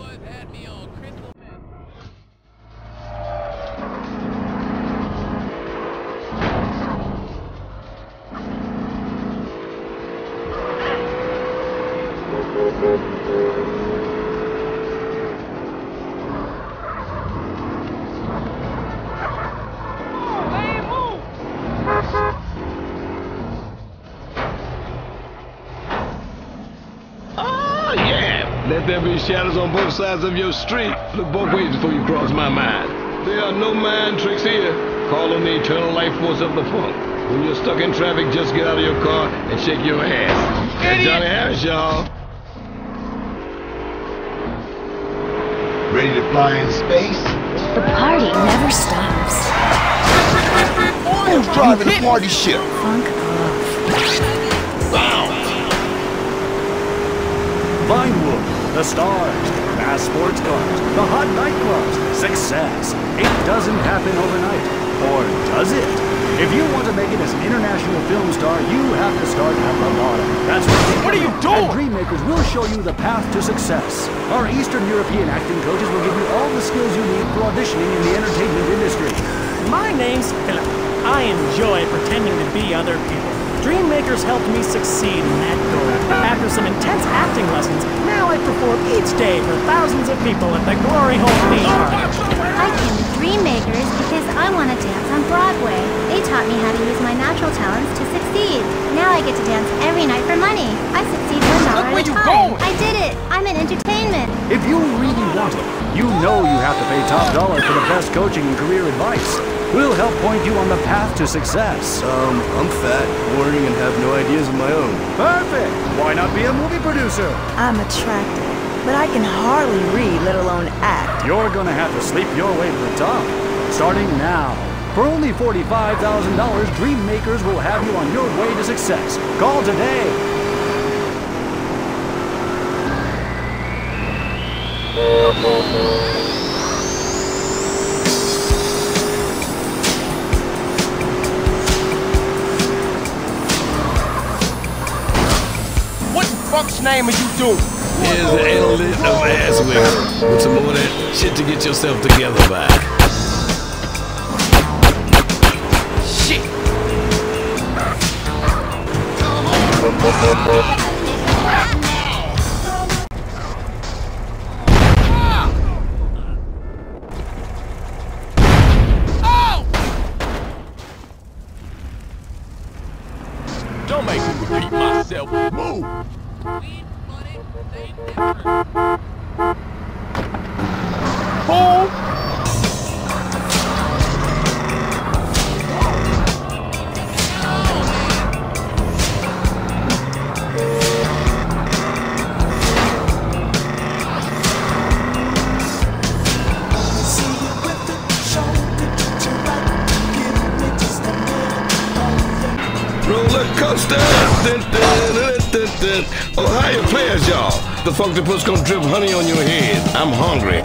Wood had me all cringy. Let there be shadows on both sides of your street. Look both ways before you cross my mind. There are no mind tricks here. Call on the eternal life force of the funk. When you're stuck in traffic, just get out of your car and shake your ass. That's Johnny Harris, y'all. Ready to fly in space? The party never stops. Who's driving the party ship? Funk Bound. Vinewood, the stars, fast sports cars, the hot nightclubs, success. It doesn't happen overnight. Or does it? If you want to make it as an international film star, you have to start at the bottom. That's what What are you doing? Dreammakers will show you the path to success. Our Eastern European acting coaches will give you all the skills you need for auditioning in the entertainment industry. My name's Philip. I enjoy pretending to be other people. Dreammakers helped me succeed in that goal. After some intense acting lessons, now I perform each day for thousands of people at the Glory Hole theme park. I came to Dreammakers because I want to dance on Broadway. They taught me how to use my natural talents to succeed. Now I get to dance every night for money. I succeed one dollar where at a you time. going. I did it. I'm in entertainment. If you really want it, you know you have to pay top dollar for the best coaching and career advice. We'll help point you on the path to success. Um, I'm fat, boring, and have no ideas of my own. Perfect! Why not be a movie producer? I'm attractive, but I can hardly read, let alone act. You're gonna have to sleep your way to the top. Starting now. For only $45,000, Dreammakers will have you on your way to success. Call today. What in fuck's name are you doing? Here's the analyst of ass wiggle. With some more of that shit to get yourself together by. Shit! Don't make me repeat myself. Move! Ha ha! Puss gonna drip honey on your head. I'm hungry.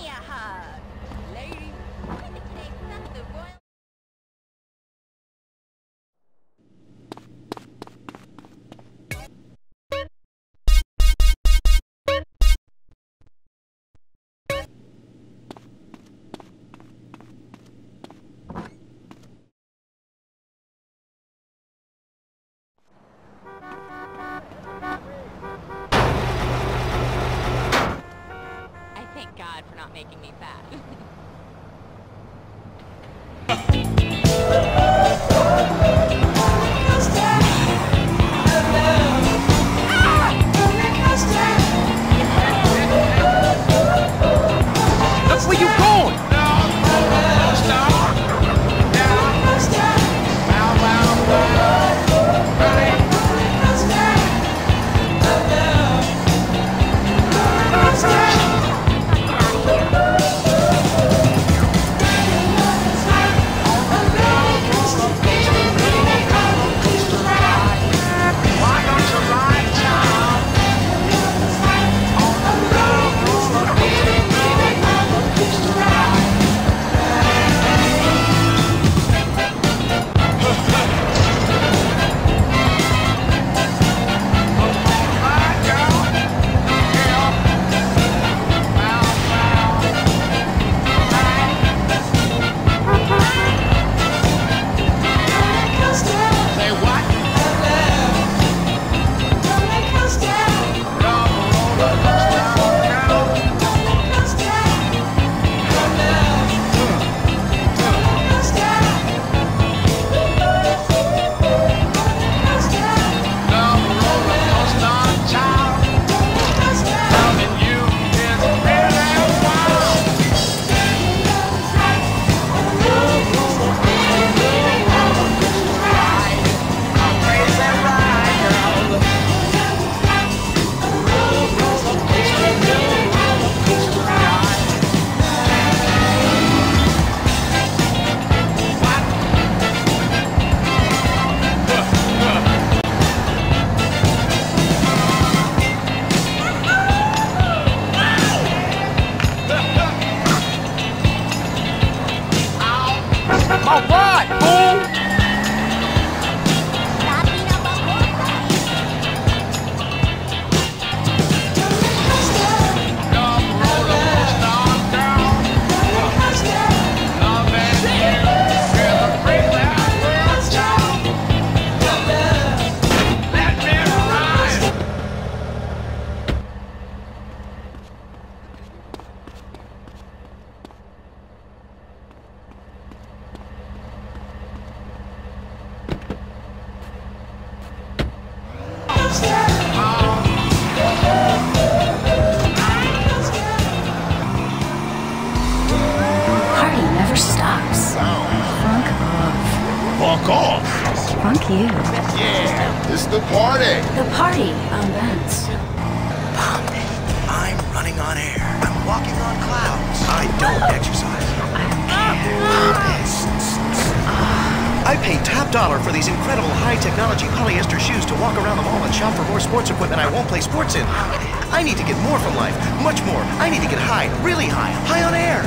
me a hug. Lady, Party never stops. Funk off. Fuck off. Funk you. Yeah, it's the party. The party on Benz. I'm running on air. I'm walking on clouds. I don't exercise. I paid top dollar for these incredible high-technology polyester shoes to walk around the mall and shop for more sports equipment I won't play sports in. I need to get more from life, much more. I need to get high, really high, high on air.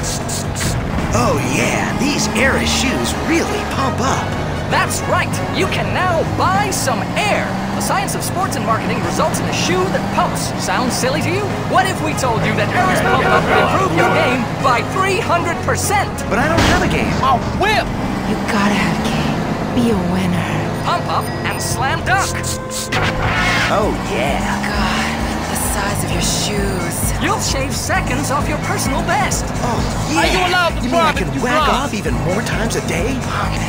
Oh yeah, these Eris shoes really pump up. That's right! You can now buy some air! The science of sports and marketing results in a shoe that pumps. Sounds silly to you? What if we told you that Air's Pump Up would improve your game by 300%? But I don't have a game. A whip! You gotta have game. Be a winner. Pump up and slam dunk! Oh yeah. God, the size of your shoes. You'll shave seconds off your personal best! Oh yeah. Are you allowed to You mean I can if you whack drive? off even more times a day?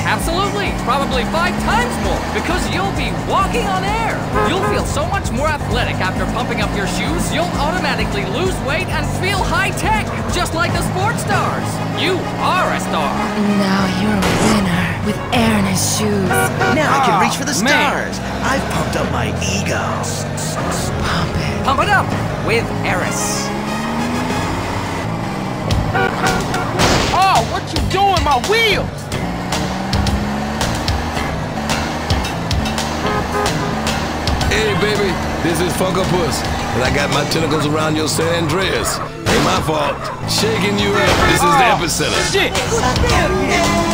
Absolutely! Probably five times more, because you'll be walking on air! You'll feel so much more athletic after pumping up your shoes, you'll automatically lose weight and feel high-tech, just like the sports stars! You are a star! Now you're a shoes. Now I can ah, reach for the stars. Man. I've pumped up my ego. Pump it. Pump it up with Eris. Oh, what you doing? My wheels! Hey, baby, this is Funktipus, and I got my tentacles around your San Andreas. Ain't my fault. Shaking you up. This is oh, the epicenter. Shit!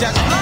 just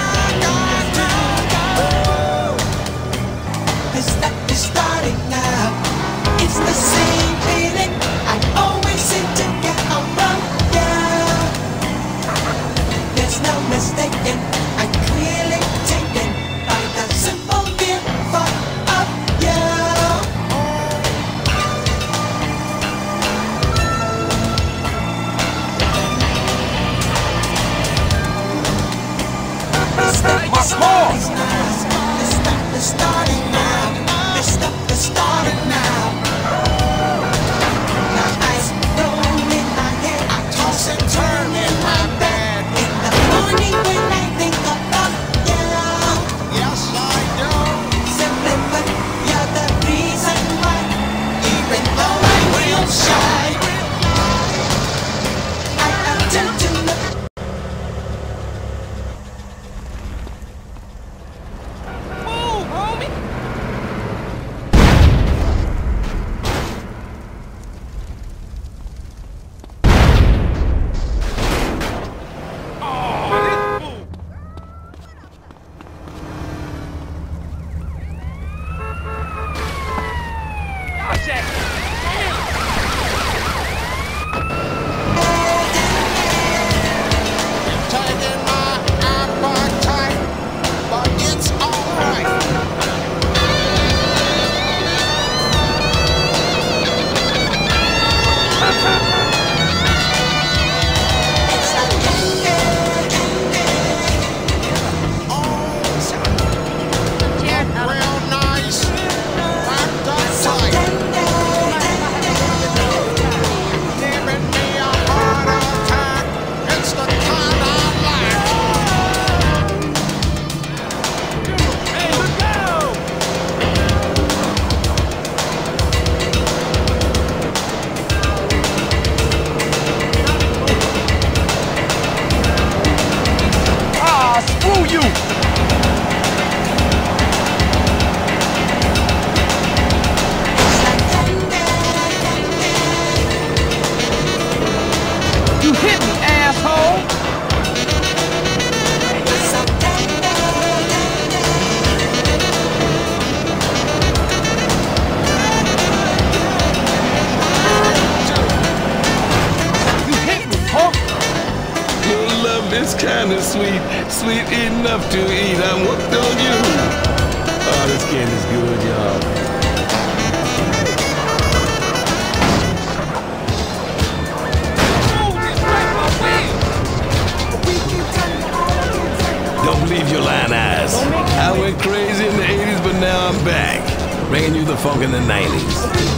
went crazy in the 80s, but now I'm back, bringing you the funk in the 90s.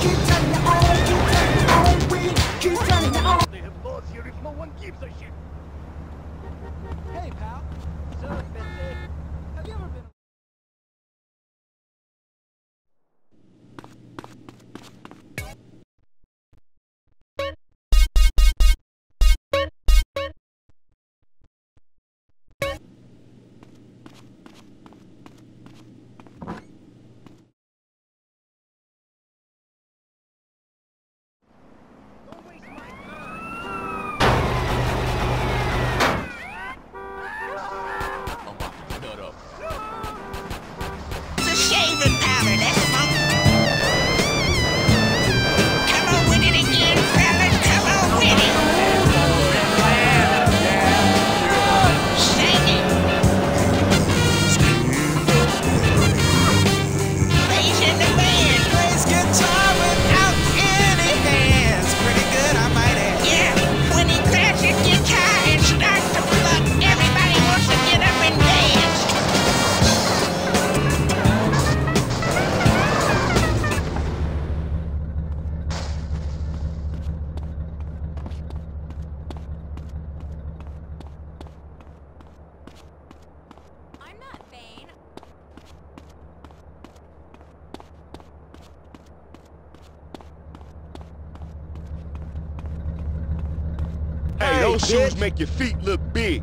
Hey, pal. So, have you ever shoes make your feet look big.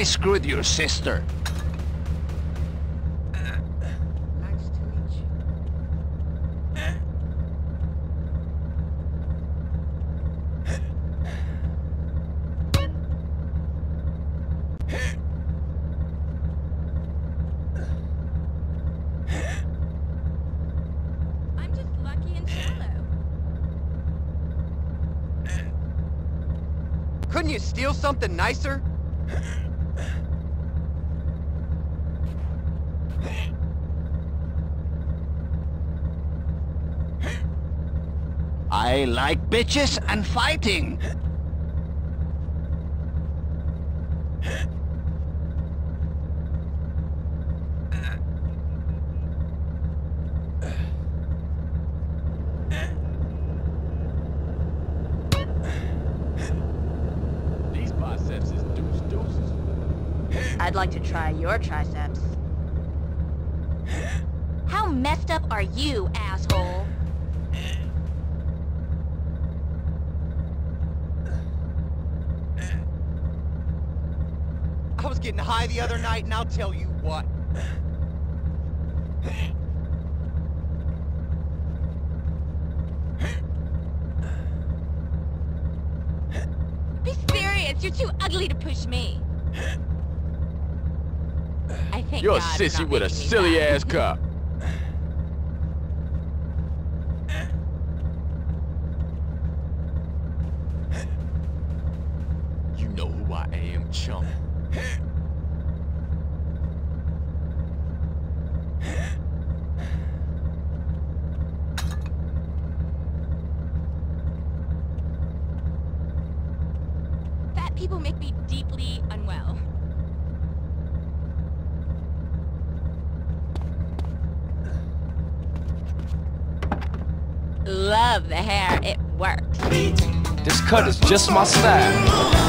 I screwed your sister. Nice to meet you. I'm just lucky and shallow. Couldn't you steal something nicer? I like bitches and fighting. These biceps is deuce deuces. I'd like to try your triceps. How messed up are you, asshole? I was getting high the other night, and I'll tell you what. Be serious. You're too ugly to push me. I think You're a God for sissy with a silly-ass cup. You know who I am, chump. Fat people make me deeply unwell. Love the hair. It works. This cut is just my style.